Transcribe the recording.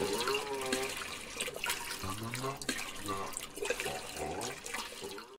음.